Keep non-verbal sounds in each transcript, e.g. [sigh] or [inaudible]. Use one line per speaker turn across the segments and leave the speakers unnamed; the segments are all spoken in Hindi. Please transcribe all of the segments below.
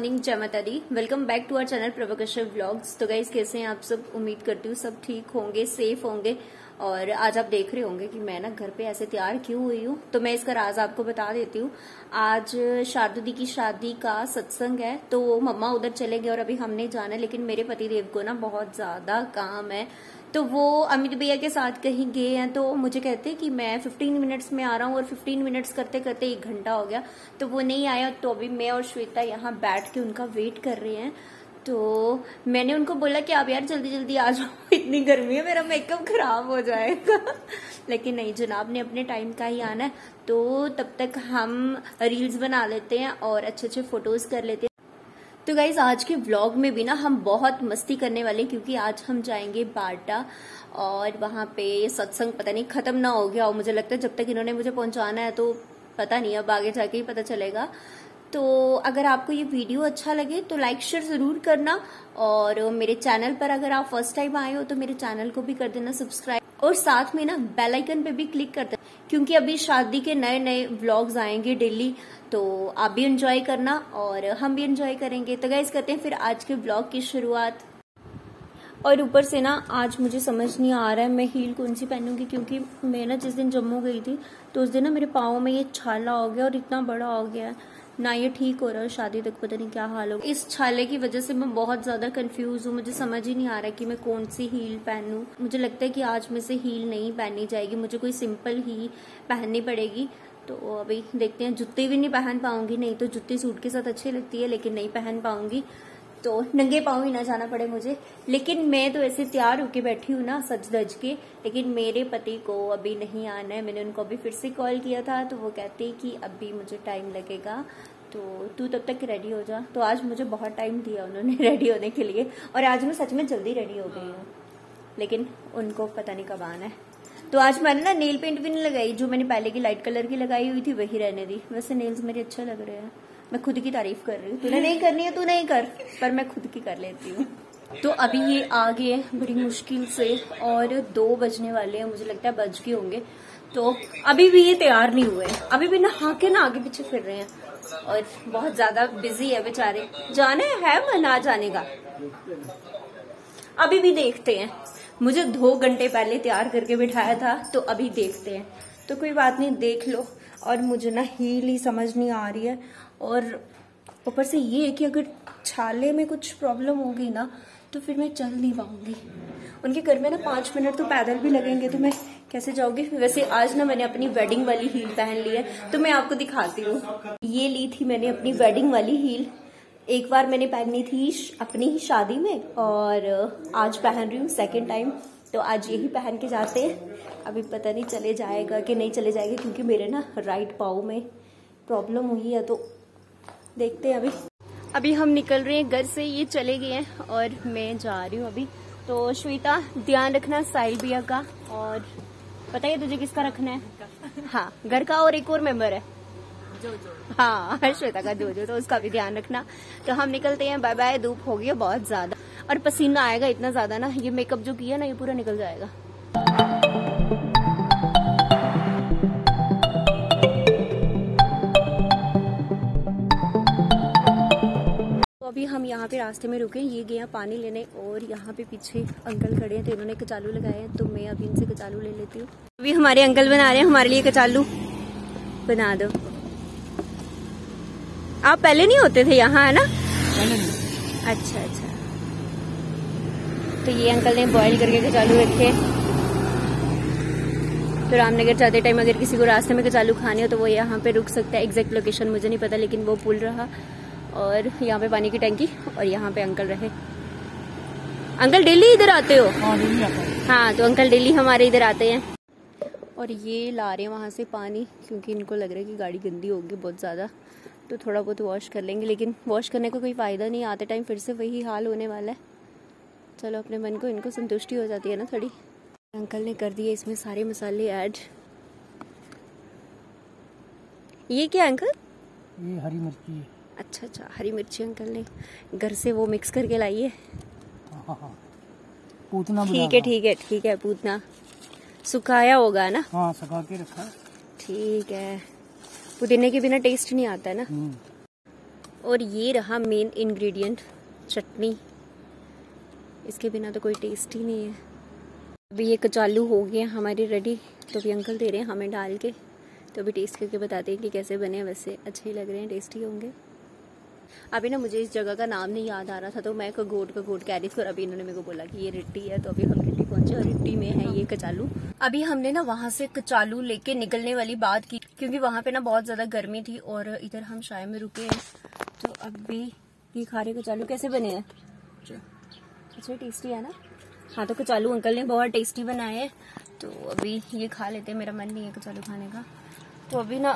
मॉर्निंग जय माता दी welcome back to our channel Prabhkashyap vlogs तो गाइज़ कैसे हैं आप सब? उम्मीद करती हूँ सब ठीक होंगे सेफ़ होंगे। और आज आप देख रहे होंगे कि मैं ना घर पे ऐसे तैयार क्यों हुई हूँ। तो मैं इसका राज आपको बता देती हूँ। आज शारदी की शादी का सत्संग है तो मम्मा उधर चले गए और अभी हमने जाना लेकिन मेरे पति देव को ना बहुत ज़्यादा काम है। तो वो अमित भैया के साथ कहीं गए हैं तो मुझे कहते कि मैं 15 मिनट्स में आ रहा हूँ और 15 मिनट्स करते करते एक घंटा हो गया। तो वो नहीं आया तो अभी मैं और श्वेता यहाँ बैठ के उनका वेट कर रहे हैं। तो मैंने उनको बोला कि आप यार जल्दी जल्दी आ जाओ, [laughs] इतनी गर्मी है, मेरा मेकअप खराब हो जाएगा। [laughs] लेकिन नहीं, जनाब ने अपने टाइम का ही आना है। तो तब तक हम रील्स बना लेते हैं और अच्छे अच्छे फ़ोटोज़ कर लेते हैं। तो गाइज़ आज के व्लॉग में भी ना हम बहुत मस्ती करने वाले क्योंकि आज हम जाएँगे बाटा और वहाँ पे सत्संग पता नहीं खत्म ना हो गया और मुझे लगता है जब तक इन्होंने मुझे पहुंचाना है तो पता नहीं, अब आगे जाके ही पता चलेगा। तो अगर आपको ये वीडियो अच्छा लगे तो लाइक शेयर ज़रूर करना और मेरे चैनल पर अगर आप फ़र्स्ट टाइम आए हो तो मेरे चैनल को भी कर देना सब्सक्राइब और साथ में ना बेल आइकन पे भी क्लिक कर देना क्योंकि अभी शादी के नए नए व्लॉग्स आएँगे डेली तो आप भी एंजॉय करना और हम भी एंजॉय करेंगे। तो गाइज़ करते हैं फिर आज के ब्लॉग की शुरुआत। और ऊपर से ना आज मुझे समझ नहीं आ रहा है मैं हील कौन सी पहनूँगी, क्योंकि मैं ना जिस दिन जम्मू गई थी तो उस दिन ना मेरे पाँव में ये छाला हो गया और इतना बड़ा हो गया ना ये ठीक हो रहा है, शादी तक पता नहीं क्या हाल होगा इस छाले की वजह से मैं बहुत ज़्यादा कंफ्यूज हूँ, मुझे समझ ही नहीं आ रहा है कि मैं कौन सी हील पहनूं। मुझे लगता है कि आज में से हील नहीं पहनी जाएगी, मुझे कोई सिंपल ही पहननी पड़ेगी। तो अभी देखते हैं, जूते भी नहीं पहन पाऊँगी, नहीं तो जूती सूट के साथ अच्छी लगती है, लेकिन नहीं पहन पाऊँगी। तो नंगे पाँव ही ना जाना पड़े मुझे। लेकिन मैं तो ऐसे तैयार होके बैठी हूँ ना सच धज के। लेकिन मेरे पति को अभी नहीं आना है। मैंने उनको अभी फिर से कॉल किया था तो वो कहते कि अभी मुझे टाइम लगेगा। तो तू तब तक रेडी हो जा। तो आज मुझे बहुत टाइम दिया उन्होंने [laughs] रेडी होने के लिए। और आज मैं सच में जल्दी रेडी हो गई हूँ। लेकिन उनको पता नहीं कब आना है। तो आज मैंने ना नेल पेंट भी नहीं लगाई, जो मैंने पहले की लाइट कलर की लगाई हुई थी, वही रहने दी। वैसे नेल्स मेरे अच्छे लग रहे हैं। मैं खुद की तारीफ़ कर रही हूँ। तूने नहीं करनी है, तू नहीं कर। पर मैं खुद की कर लेती हूँ। तो अभी ये आ गए बड़ी मुश्किल से, और दो बजने वाले हैं, मुझे लगता है बज गए होंगे। तो अभी भी ये तैयार नहीं हुए अभी भी नहा के ना आगे पीछे फिर रहे हैं। और बहुत ज़्यादा बिज़ी है बेचारे। जाने है मन जाने का। अभी भी देखते हैं। मुझे दो घंटे पहले तैयार करके बिठाया था तो अभी देखते हैं। तो कोई बात नहीं, देख लो। और मुझे ना हील ही समझ नहीं आ रही है। और ऊपर से ये है कि अगर छाले में कुछ प्रॉब्लम होगी ना तो फिर मैं चल नहीं पाऊँगी। उनके घर में ना पाँच मिनट तो पैदल भी लगेंगे तो मैं कैसे जाओगी वैसे आज ना मैंने अपनी वेडिंग वाली हील पहन ली है तो मैं आपको दिखाती हूँ। ये ली थी मैंने अपनी वेडिंग वाली हील एक बार मैंने पहनी थी अपनी ही शादी में और आज पहन रही हूँ सेकेंड टाइम तो आज यही पहन के जाते हैं। अभी पता नहीं चले जाएगा कि नहीं चले जाएगा, क्योंकि मेरे ना राइट पाओ में प्रॉब्लम हुई है तो देखते हैं अभी। अभी हम निकल रहे हैं घर से ये चले गए हैं और मैं जा रही हूँ अभी। तो श्वेता ध्यान रखना साहिल भैया का और पता है तुझे किसका रखना है? हाँ घर का और एक और मेंबर है। जो जो हाँ श्वेता का जो जो तो उसका भी ध्यान रखना। तो हम निकलते हैं बाय बाय धूप हो गई बहुत ज़्यादा। और पसीना आएगा इतना ज़्यादा ना ये मेकअप जो किया ना ये पूरा निकल जाएगा। हम यहाँ पे रास्ते में रुके ये गए पानी लेने और यहाँ पे पीछे अंकल खड़े हैं तो इन्होंने कचालू लगाए हैं तो मैं अभी इनसे कचालू ले लेती हूँ। अभी हमारे अंकल बना रहे हैं हमारे लिए कचालू। बना दो। आप पहले नहीं होते थे यहाँ है ना? अच्छा अच्छा। तो ये अंकल ने बॉईल करके कचालू रखे। तो रामनगर जाते टाइम अगर किसी को रास्ते में कचालू खाने हो तो वो यहाँ पे रुक सकता है एग्जैक्ट लोकेशन मुझे नहीं पता लेकिन वो पुल रहा। और यहाँ पे पानी की टंकी और यहाँ पे अंकल रहे। अंकल डेली इधर आते हो? हाँ तो अंकल डेली हमारे इधर आते हैं। और ये ला रहे हैं वहाँ से पानी क्योंकि इनको लग रहा है कि गाड़ी गंदी होगी बहुत ज़्यादा। तो थोड़ा बहुत वॉश कर लेंगे लेकिन वॉश करने का को कोई फ़ायदा नहीं आते टाइम फिर से वही हाल होने वाला है। चलो अपने मन को इनको संतुष्टि हो जाती है ना थोड़ी। अंकल ने कर दिए इसमें सारे मसाले ऐड ये क्या अंकल?
ये हरी मिर्ची है।
अच्छा अच्छा हरी मिर्ची अंकल ने घर से वो मिक्स करके लाई है।
हाँ, हाँ। पूतना
ठीक है ठीक है ठीक है पूतना। सुखाया होगा ना?
हाँ सुखा के रखा।
ठीक है। पुदीने के बिना टेस्ट नहीं आता है ना?
हम्म।
और ये रहा मेन इंग्रेडिएंट चटनी। इसके बिना तो कोई टेस्ट ही नहीं है। अभी ये कचालू हो गए हमारे रेडी तो अभी अंकल दे रहे हैं हमें डाल के। तो अभी टेस्ट करके बताते हैं कि कैसे बने वैसे अच्छे ही लग रहे हैं टेस्टी होंगे। अभी ना मुझे इस जगह का नाम नहीं याद आ रहा था तो मैं कगोट कगोट कह रही थी और अभी इन्होंने मेरे को बोला कि ये रिट्टी है तो अभी हम रिट्टी पहुँचे और रिट्टी में है ये कचालू। अभी हमने ना वहाँ से कचालू लेके निकलने वाली बात की, क्योंकि वहाँ पे ना बहुत ज़्यादा गर्मी थी और इधर हम शाय में रुके हैं। तो अभी ये खारे कचालू, कैसे बने हैं? अच्छा टेस्टी है ना? हाँ तो कचालू अंकल ने बहुत टेस्टी बनाए हैं। तो अभी ये खा लेते मेरा मन नहीं है कचालू खाने का। तो अभी ना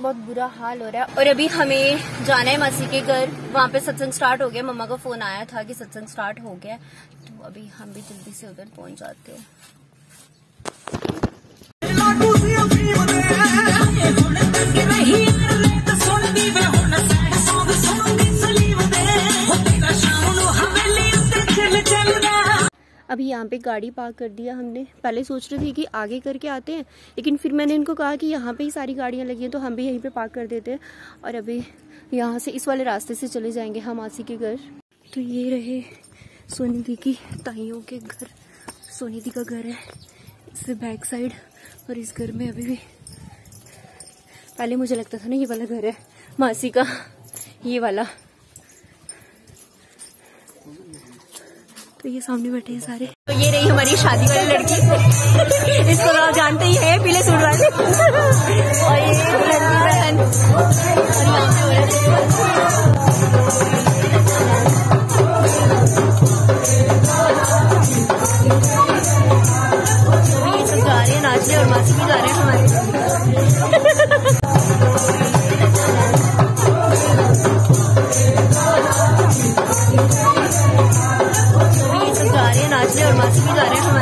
बहुत बुरा हाल हो रहा है। और अभी हमें जाना है मासी के घर। वहाँ पे सत्संग स्टार्ट हो गया। मम्मा का फ़ोन आया था कि सत्संग स्टार्ट हो गया। तो अभी हम भी जल्दी से उधर पहुँच जाते हैं। अभी यहाँ पे गाड़ी पार्क कर दिया हमने। पहले सोच रहे थे कि आगे करके आते हैं, लेकिन फिर मैंने इनको कहा कि यहाँ पे ही सारी गाड़ियाँ लगी हैं तो हम भी यहीं पे पार्क कर देते हैं। और अभी यहाँ से इस वाले रास्ते से चले जाएँगे हम आसी के घर। तो ये रहे सोनिधि की ताइयों के घर। सोनिधि का घर है इससे बैक साइड, और इस घर में अभी भी पहले मुझे लगता था ना ये वाला घर है मासी का, ये वाला। ये सामने बैठे हैं सारे। तो ये रही हमारी शादी वाली लड़की। इसको तो आप जानते ही है, पीले सूट वाले। और ये ये सब जा रहे हैं नाचने और मासी भी जा रहे हैं हमारे।